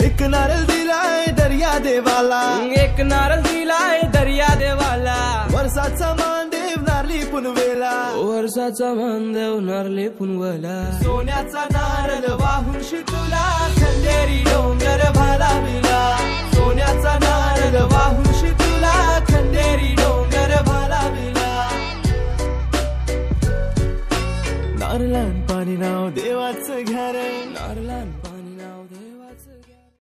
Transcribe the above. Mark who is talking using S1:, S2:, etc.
S1: एक नारळ दिलाय दर्या देवाला.
S2: एक नारळ दिलाय दर्या देवाला.
S1: वर्षाचा मांदेव नारली पुनवेला.
S2: वर्षाचा मान देव नारले
S1: सोन्याचा नारळ वाहून शितुला खंडेरी डोंगर भालाविला. सोन्याचा नारळ वाहून शितुला खंडेरी डोंगर भालाविला. नारळान पाणी नाव देवाचं घर
S2: नारळान